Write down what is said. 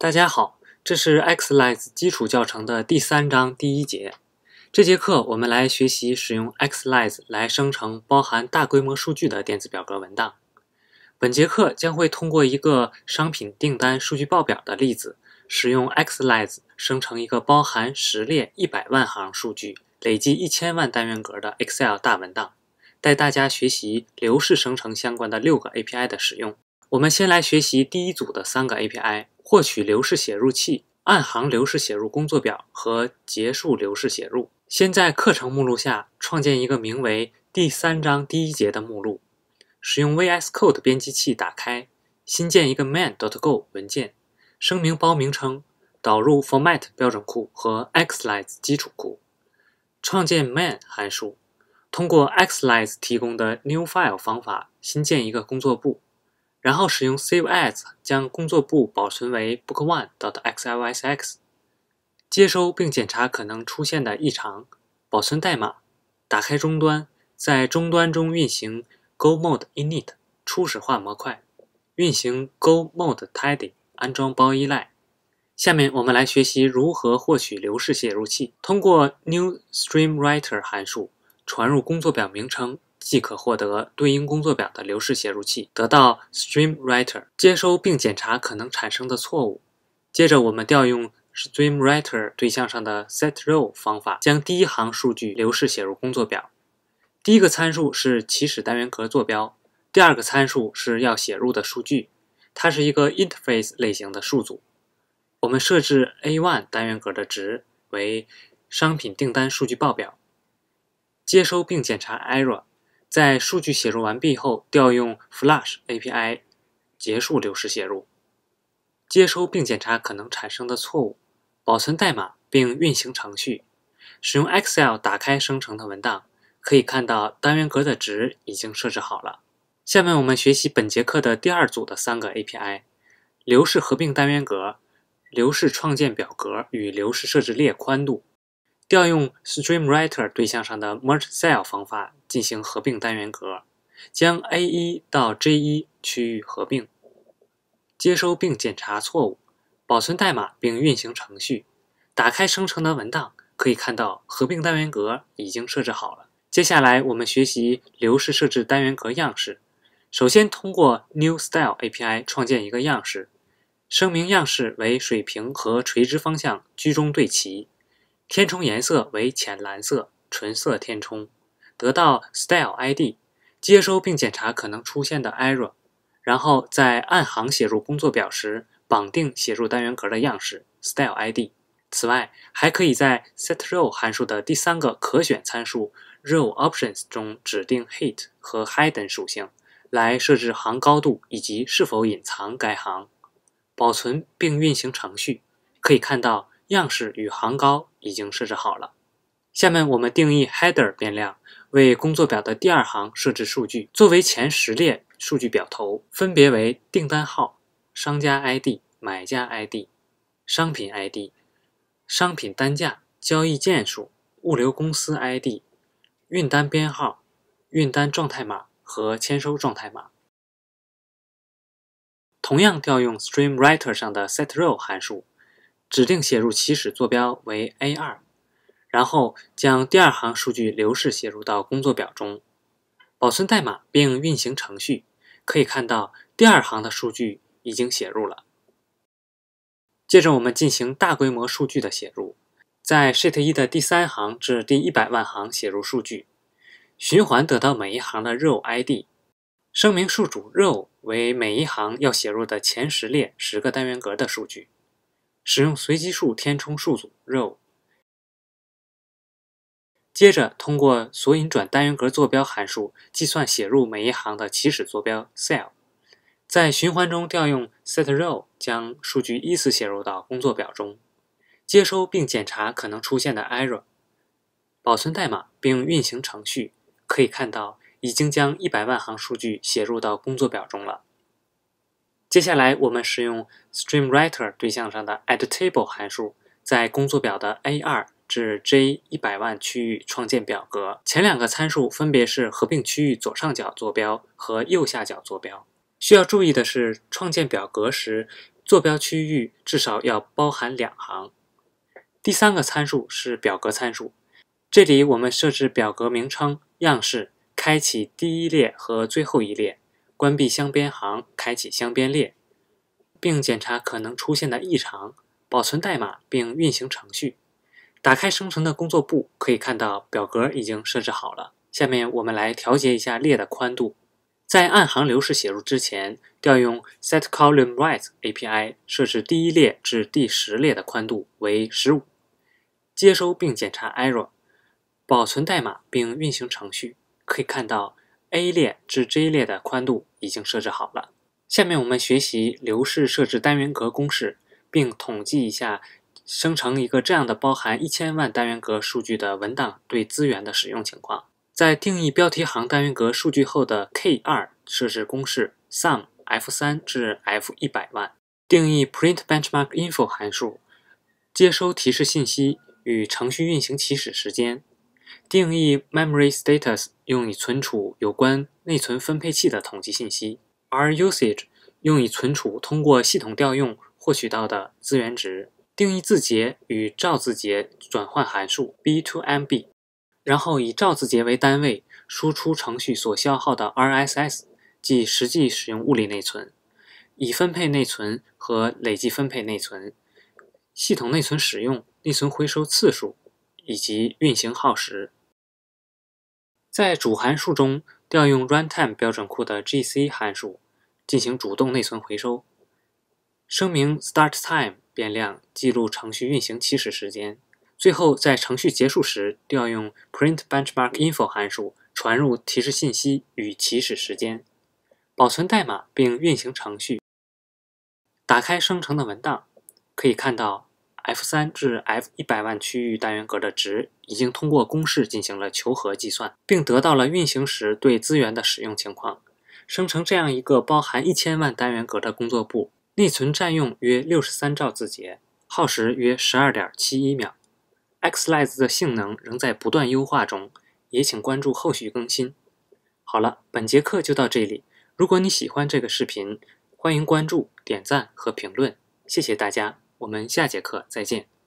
大家好，这是 XLize 基础教程的第三章第一节。这节课我们来学习使用 XLize 来生成包含大规模数据的电子表格文档。本节课将会通过一个商品订单数据报表的例子，使用 XLize 生成一个包含十列一百万行数据、累计一千万单元格的 Excel 大文档，带大家学习流式生成相关的六个 API 的使用。我们先来学习第一组的三个 API。获取流式写入器、按行流式写入工作表和结束流式写入。先在课程目录下创建一个名为“第三章第一节”的目录，使用 VS Code 编辑器打开，新建一个 main.go 文件，声明包名称，导入 Format 标准库和 Xlise 基础库，创建 main 函数，通过 Xlise 提供的 New File 方法新建一个工作簿。然后使用 save as 将工作簿保存为 book1.xlsx，接收并检查可能出现的异常，保存代码，打开终端，在终端中运行 go mode init 初始化模块，运行 go mode tidy 安装包依赖。下面我们来学习如何获取流式写入器，通过 new stream writer 函数传入工作表名称。即可获得对应工作表的流式写入器，得到 Stream Writer 接收并检查可能产生的错误。接着，我们调用 Stream Writer 对象上的 setRow 方法，将第一行数据流式写入工作表。第一个参数是起始单元格坐标，第二个参数是要写入的数据，它是一个 interface 类型的数组。我们设置 A1 单元格的值为商品订单数据报表，接收并检查 error。在数据写入完毕后，调用 Flash API 结束流式写入，接收并检查可能产生的错误，保存代码并运行程序。使用 Excel 打开生成的文档，可以看到单元格的值已经设置好了。下面我们学习本节课的第二组的三个 API：流式合并单元格、流式创建表格与流式设置列宽度。调用 Stream Writer 对象上的 Merge Cell 方法进行合并单元格，将 A1 到 J1 区域合并，接收并检查错误，保存代码并运行程序。打开生成的文档，可以看到合并单元格已经设置好了。接下来我们学习流式设置单元格样式。首先通过 New Style API 创建一个样式，声明样式为水平和垂直方向居中对齐。填充颜色为浅蓝色，纯色填充，得到 Style ID，接收并检查可能出现的 error，然后在按行写入工作表时绑定写入单元格的样式 Style ID。此外，还可以在 setRow 函数的第三个可选参数 Row Options 中指定 Height 和 Hidden 属性，来设置行高度以及是否隐藏该行。保存并运行程序，可以看到。样式与行高已经设置好了。下面我们定义 header 变量，为工作表的第二行设置数据，作为前十列数据表头，分别为订单号、商家 ID、买家 ID、商品 ID、商品单价、交易件数、物流公司 ID、运单编号、运单状态码和签收状态码。同样调用 Stream Writer 上的 setRow 函数。指定写入起始坐标为 A2，然后将第二行数据流式写入到工作表中，保存代码并运行程序。可以看到第二行的数据已经写入了。接着我们进行大规模数据的写入，在 Sheet 一的第三行至第一百万行写入数据，循环得到每一行的 Row ID，声明数组 Row 为每一行要写入的前十列十个单元格的数据。使用随机数填充数组 row，接着通过索引转单元格坐标函数计算写入每一行的起始坐标 cell，在循环中调用 setRow 将数据依次写入到工作表中，接收并检查可能出现的 error，保存代码并运行程序。可以看到已经将一百万行数据写入到工作表中了。接下来，我们使用 Stream Writer 对象上的 addTable 函数，在工作表的 A2 至 J 一百万区域创建表格。前两个参数分别是合并区域左上角坐标和右下角坐标。需要注意的是，创建表格时坐标区域至少要包含两行。第三个参数是表格参数，这里我们设置表格名称、样式，开启第一列和最后一列，关闭镶边行，开启镶边列，并检查可能出现的异常，保存代码并运行程序。打开生成的工作簿，可以看到表格已经设置好了。下面我们来调节一下列的宽度。在按行流式写入之前，调用 setColumnWidth API 设置第一列至第十列的宽度为十五，接收并检查 error，保存代码并运行程序。可以看到 A 列至 J 列的宽度已经设置好了。下面我们学习流式设置单元格公式，并统计一下生成一个这样的包含一千万单元格数据的文档对资源的使用情况。在定义标题行单元格数据后的 K2 设置公式 sum f3 至 f 一百万，定义 print benchmark info 函数，接收提示信息与程序运行起始时间，定义 memory status 用以存储有关内存分配器的统计信息，r usage 用以存储通过系统调用获取到的资源值，定义字节与兆字节转换函数 b to mb。然后以兆字节为单位输出程序所消耗的 RSS，即实际使用物理内存，已分配内存和累计分配内存、系统内存使用、内存回收次数以及运行耗时。在主函数中调用 runtime 标准库的 gc 函数进行主动内存回收。声明 startTime 变量记录程序运行起始时间。最后，在程序结束时，调用 print benchmark info 函数传入提示信息与起始时间，保存代码并运行程序。打开生成的文档，可以看到 f3 至 f 一百万区域单元格的值已经通过公式进行了求和计算，并得到了运行时对资源的使用情况。生成这样一个包含一千万单元格的工作簿，内存占用约六十三兆字节，耗时约十二点七一秒。Xlise 的性能仍在不断优化中，也请关注后续更新。好了，本节课就到这里。如果你喜欢这个视频，欢迎关注、点赞和评论，谢谢大家。我们下节课再见。